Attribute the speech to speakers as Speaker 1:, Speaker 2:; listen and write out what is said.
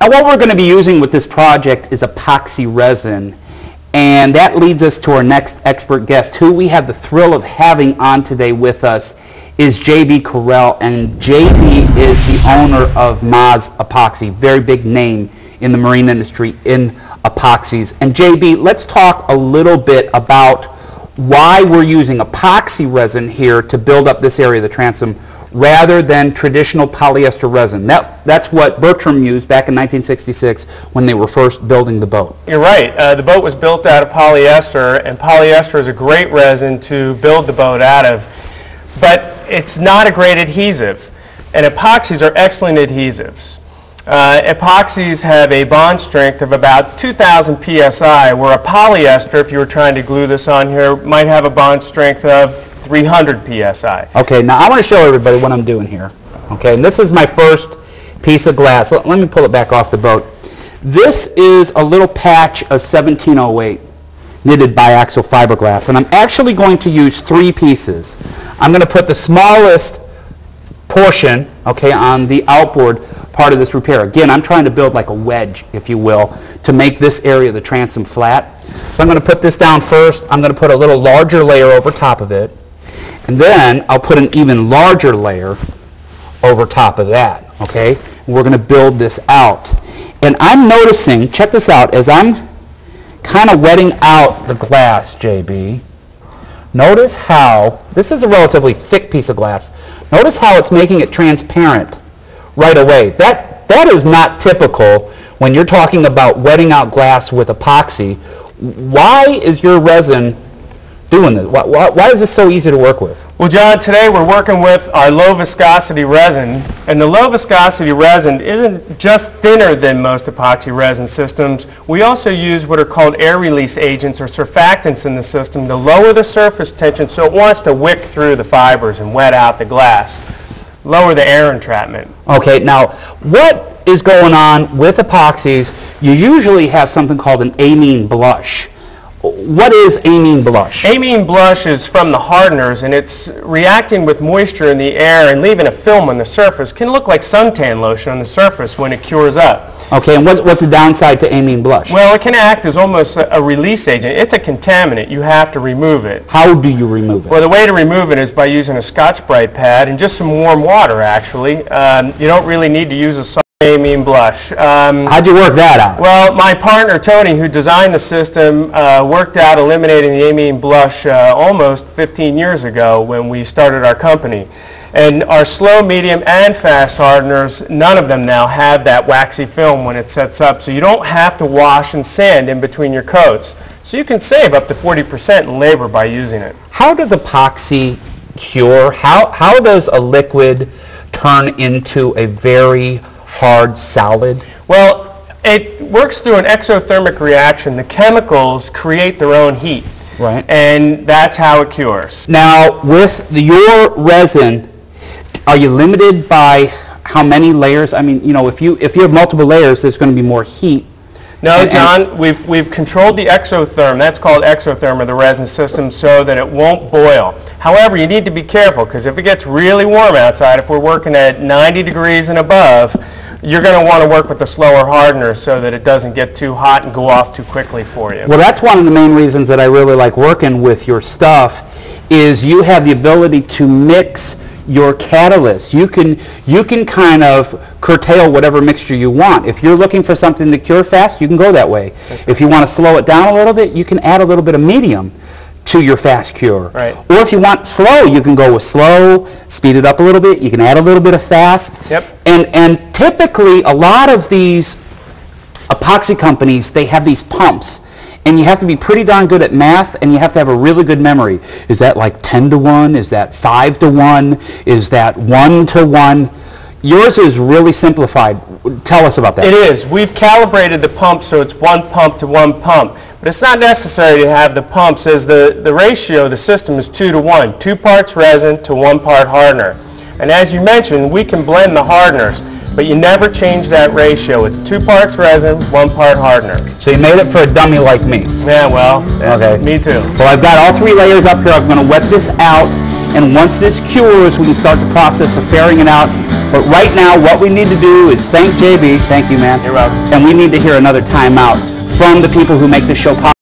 Speaker 1: Now what we're going to be using with this project is epoxy resin. And that leads us to our next expert guest, who we have the thrill of having on today with us is JB Currell. And JB is the owner of MAS Epoxy, very big name in the marine industry in epoxies. And JB, let's talk a little bit about why we're using epoxy resin here to build up this area of the transom rather than traditional polyester resin. That, that's what Bertram used back in 1966 when they were first building the boat.
Speaker 2: You're right. Uh, the boat was built out of polyester, and polyester is a great resin to build the boat out of. But it's not a great adhesive, and epoxies are excellent adhesives. Uh, epoxies have a bond strength of about 2,000 psi, where a polyester, if you were trying to glue this on here, might have a bond strength of 300 psi.
Speaker 1: Okay, now I want to show everybody what I'm doing here. Okay, and this is my first piece of glass. Let, let me pull it back off the boat. This is a little patch of 1708 knitted biaxial fiberglass, and I'm actually going to use three pieces. I'm going to put the smallest portion, okay, on the outboard part of this repair. Again, I'm trying to build like a wedge, if you will, to make this area of the transom flat. So I'm going to put this down first. I'm going to put a little larger layer over top of it. And then I'll put an even larger layer over top of that, okay? We're going to build this out. And I'm noticing, check this out, as I'm kind of wetting out the glass, JB, notice how, this is a relatively thick piece of glass, notice how it's making it transparent right away. That, that is not typical when you're talking about wetting out glass with epoxy. Why is your resin doing this? Why, why, why is this so easy to work with?
Speaker 2: Well, John, today we're working with our low viscosity resin, and the low viscosity resin isn't just thinner than most epoxy resin systems. We also use what are called air release agents or surfactants in the system to lower the surface tension so it wants to wick through the fibers and wet out the glass, lower the air entrapment.
Speaker 1: Okay, now what is going on with epoxies? You usually have something called an amine blush what is amine blush?
Speaker 2: Amine blush is from the hardeners and it's reacting with moisture in the air and leaving a film on the surface. Can look like suntan lotion on the surface when it cures up.
Speaker 1: Okay, and what's, what's the downside to amine blush?
Speaker 2: Well, it can act as almost a, a, release agent. It's a contaminant. You have to remove it.
Speaker 1: How do you remove it?
Speaker 2: Well, the way to remove it is by using a Scotch-Brite pad and just some warm water, actually. Um, you don't really need to use a amine blush.
Speaker 1: Um, How'd you work that out?
Speaker 2: Well, my partner Tony, who designed the system, uh, worked out eliminating the amine blush uh, almost 15 years ago when we started our company. And our slow, medium, and fast hardeners, none of them now have that waxy film when it sets up, so you don't have to wash and sand in between your coats. So you can save up to 40% in labor by using it.
Speaker 1: How does epoxy cure? How, how does a liquid turn into a very hard solid?
Speaker 2: Well, it works through an exothermic reaction. The chemicals create their own heat.
Speaker 1: Right.
Speaker 2: And that's how it cures.
Speaker 1: Now, with the, your resin, are you limited by how many layers? I mean, you know, if you if you have multiple layers, there's going to be more heat.
Speaker 2: No, and, John, and we've, we've controlled the exotherm, that's called exotherm of the resin system, so that it won't boil. However, you need to be careful, because if it gets really warm outside, if we're working at 90 degrees and above, you're going to want to work with the slower hardener so that it doesn't get too hot and go off too quickly for you.
Speaker 1: Well, that's one of the main reasons that I really like working with your stuff is you have the ability to mix your catalyst. You can, you can kind of curtail whatever mixture you want. If you're looking for something to cure fast, you can go that way. Right. If you want to slow it down a little bit, you can add a little bit of medium to your fast cure.
Speaker 2: Right.
Speaker 1: Or if you want slow, you can go with slow, speed it up a little bit. You can add a little bit of fast.
Speaker 2: Yep.
Speaker 1: And, and typically, a lot of these epoxy companies, they have these pumps. And you have to be pretty darn good at math, and you have to have a really good memory. Is that like 10 to 1? Is that 5 to 1? Is that 1 to 1? Yours is really simplified. Tell us about that.
Speaker 2: It is. We've calibrated the pump so it's one pump to one pump. But it's not necessary to have the pumps as the, the ratio, of the system is two to one, two parts resin to one part hardener. And as you mentioned, we can blend the hardeners, but you never change that ratio. It's two parts resin, one part hardener.
Speaker 1: So you made it for a dummy like me.
Speaker 2: Yeah, well,
Speaker 1: okay.
Speaker 2: me too.
Speaker 1: Well, I've got all three layers up here. I'm going to wet this out. and once this cures, we can start the process of fairing it out. But right now, what we need to do is thank JB, thank you, man.
Speaker 2: You're welcome.
Speaker 1: And we need to hear another timeout from the people who make this show possible.